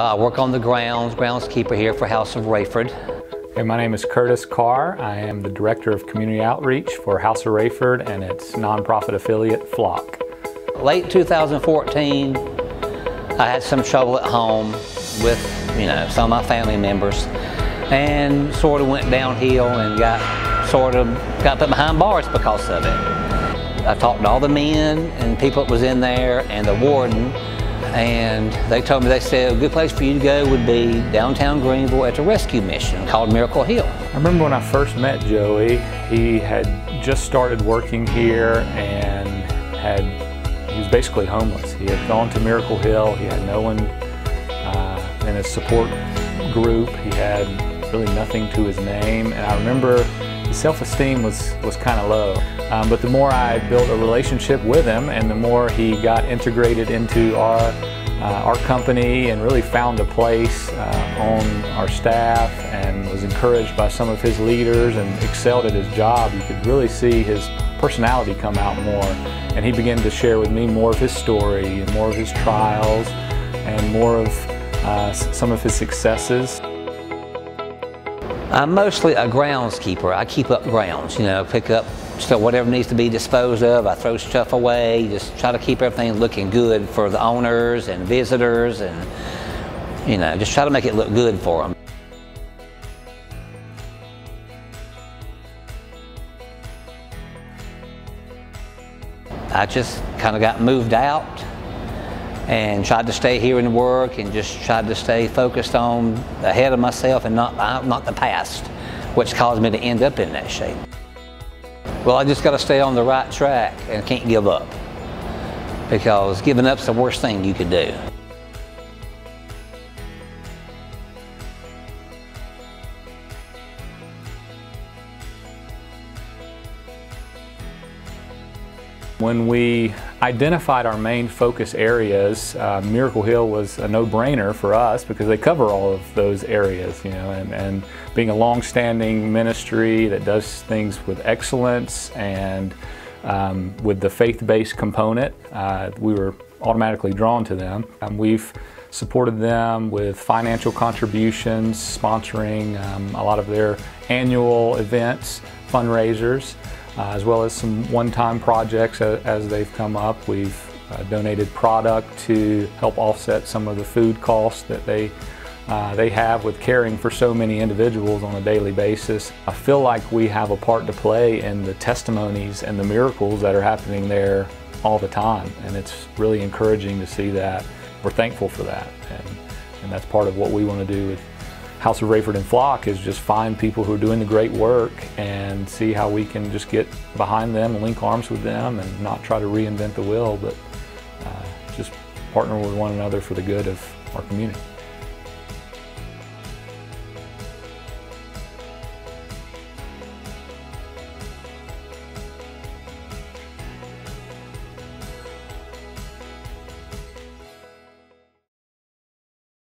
I work on the grounds, groundskeeper here for House of Raeford. Hey, my name is Curtis Carr. I am the Director of Community Outreach for House of Raeford and its nonprofit affiliate, Flock. Late 2014, I had some trouble at home with, you know, some of my family members and sort of went downhill and got sort of got put behind bars because of it. I talked to all the men and people that was in there and the warden and they told me, they said, a good place for you to go would be downtown Greenville at the rescue mission called Miracle Hill. I remember when I first met Joey, he had just started working here and had, he was basically homeless. He had gone to Miracle Hill, he had no one uh, in his support group, he had really nothing to his name, and I remember self-esteem was, was kind of low. Um, but the more I built a relationship with him and the more he got integrated into our, uh, our company and really found a place uh, on our staff and was encouraged by some of his leaders and excelled at his job, you could really see his personality come out more. And he began to share with me more of his story and more of his trials and more of uh, some of his successes. I'm mostly a groundskeeper. I keep up grounds, you know, pick up stuff, whatever needs to be disposed of. I throw stuff away, just try to keep everything looking good for the owners and visitors and, you know, just try to make it look good for them. I just kind of got moved out and tried to stay here and work and just tried to stay focused on ahead of myself and not, uh, not the past, which caused me to end up in that shape. Well, I just got to stay on the right track and can't give up because giving up's the worst thing you could do. When we identified our main focus areas, uh, Miracle Hill was a no-brainer for us because they cover all of those areas, you know, and, and being a long-standing ministry that does things with excellence and um, with the faith-based component, uh, we were automatically drawn to them. Um, we've supported them with financial contributions, sponsoring um, a lot of their annual events, fundraisers uh, as well as some one-time projects as, as, they've come up. We've uh, donated product to help offset some of the food costs that they uh, they have with caring for so many individuals on a daily basis. I feel like we have a part to play in the testimonies and the miracles that are happening there all the time and it's really encouraging to see that. We're thankful for that and, and that's part of what we want to do with House of Raeford and Flock is just find people who are doing the great work and see how we can just get behind them link arms with them and not try to reinvent the wheel, but uh, just partner with one another for the good of our community.